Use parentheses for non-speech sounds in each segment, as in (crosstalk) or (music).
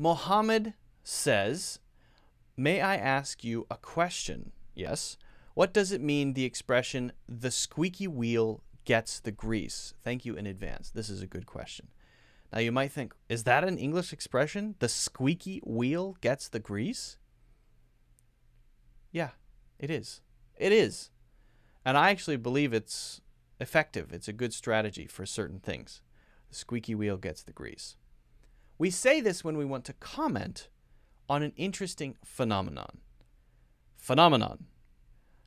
Mohammed says, May I ask you a question? Yes. What does it mean, the expression, the squeaky wheel gets the grease? Thank you in advance. This is a good question. Now, you might think, is that an English expression? The squeaky wheel gets the grease? Yeah, it is. It is. And I actually believe it's effective. It's a good strategy for certain things. The squeaky wheel gets the grease. We say this when we want to comment on an interesting phenomenon. Phenomenon.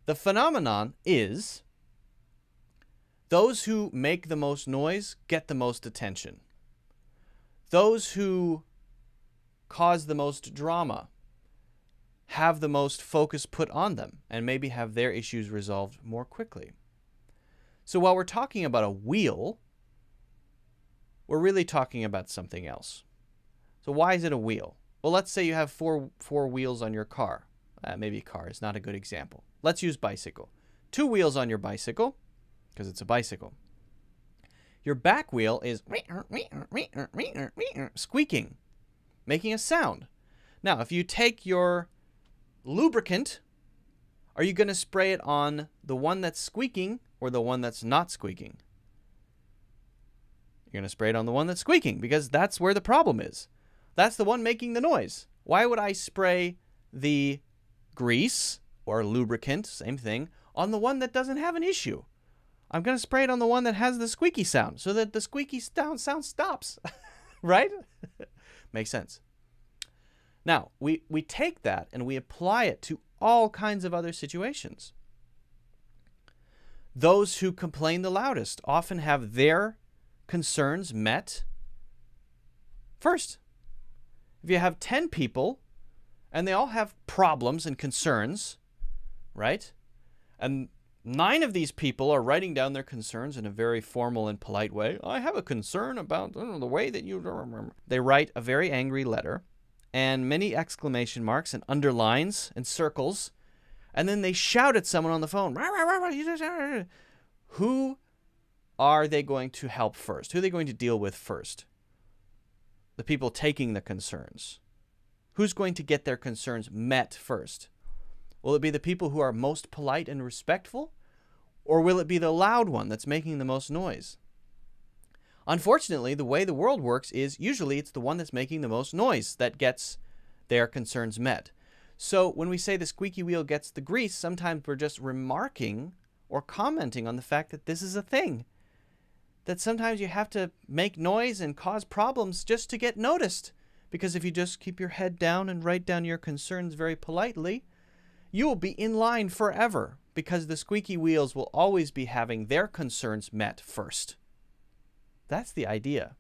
The phenomenon is those who make the most noise get the most attention. Those who cause the most drama have the most focus put on them and maybe have their issues resolved more quickly. So while we're talking about a wheel, we're really talking about something else. So why is it a wheel? Well, let's say you have four four wheels on your car. Uh, maybe car is not a good example. Let's use bicycle. Two wheels on your bicycle, because it's a bicycle. Your back wheel is squeaking, making a sound. Now, if you take your lubricant, are you going to spray it on the one that's squeaking or the one that's not squeaking? You're going to spray it on the one that's squeaking because that's where the problem is. That's the one making the noise. Why would I spray the grease or lubricant, same thing, on the one that doesn't have an issue? I'm going to spray it on the one that has the squeaky sound so that the squeaky sound, sound stops. (laughs) right? (laughs) Makes sense. Now, we, we take that and we apply it to all kinds of other situations. Those who complain the loudest often have their concerns met first. If you have 10 people and they all have problems and concerns, right? And nine of these people are writing down their concerns in a very formal and polite way. I have a concern about know, the way that you. (laughs) They write a very angry letter and many exclamation marks and underlines and circles. And then they shout at someone on the phone. Who are they going to help first? Who are they going to deal with first? The people taking the concerns. Who's going to get their concerns met first? Will it be the people who are most polite and respectful? Or will it be the loud one that's making the most noise? Unfortunately, the way the world works is usually it's the one that's making the most noise that gets their concerns met. So when we say the squeaky wheel gets the grease, sometimes we're just remarking or commenting on the fact that this is a thing. That sometimes you have to make noise and cause problems just to get noticed. Because if you just keep your head down and write down your concerns very politely, you will be in line forever because the squeaky wheels will always be having their concerns met first. That's the idea.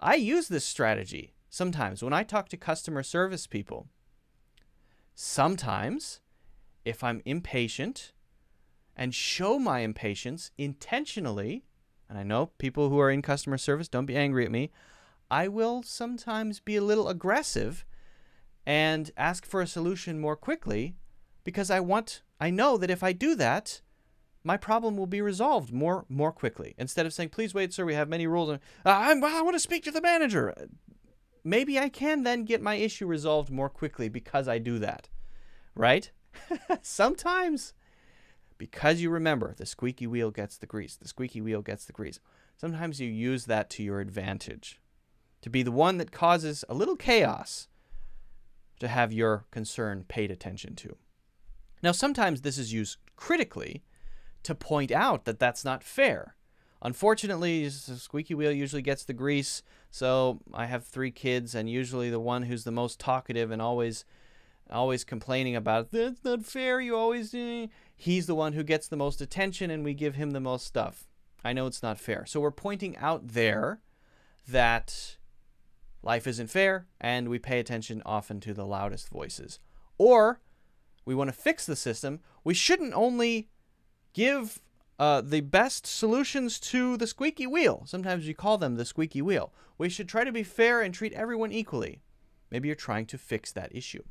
I use this strategy sometimes when I talk to customer service people. Sometimes, if I'm impatient and show my impatience intentionally, and I know people who are in customer service, don't be angry at me, I will sometimes be a little aggressive and ask for a solution more quickly because I want, I know that if I do that, my problem will be resolved more more quickly. Instead of saying, "Please wait, sir, we have many rules," uh, I want to speak to the manager. Maybe I can then get my issue resolved more quickly because I do that, right? (laughs) Sometimes, because you remember the squeaky wheel gets the grease, the squeaky wheel gets the grease. Sometimes you use that to your advantage, to be the one that causes a little chaos, to have your concern paid attention to. Now, sometimes this is used critically to point out that that's not fair. Unfortunately, the squeaky wheel usually gets the grease. So I have three kids, and usually the one who's the most talkative and always, always complaining about that's not fair. You always, eh, he's the one who gets the most attention, and we give him the most stuff. I know it's not fair. So we're pointing out there that life isn't fair, and we pay attention often to the loudest voices. Or we want to fix the system. We shouldn't only give uh, the best solutions to the squeaky wheel. Sometimes we call them the squeaky wheel. We should try to be fair and treat everyone equally. Maybe you're trying to fix that issue.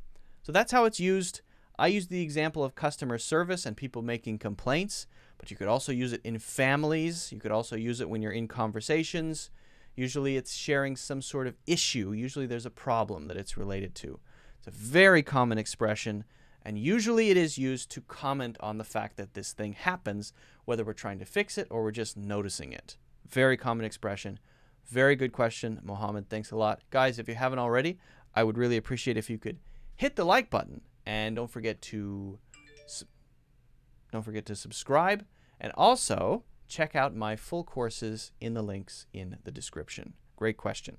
So that's how it's used. I use the example of customer service and people making complaints, but you could also use it in families. You could also use it when you're in conversations. Usually it's sharing some sort of issue. Usually there's a problem that it's related to. It's a very common expression, and usually it is used to comment on the fact that this thing happens, whether we're trying to fix it or we're just noticing it. Very common expression. Very good question, Mohammed. Thanks a lot. Guys, if you haven't already, I would really appreciate if you could hit the like button and don't forget to don't forget to subscribe and also check out my full courses in the links in the description. Great question.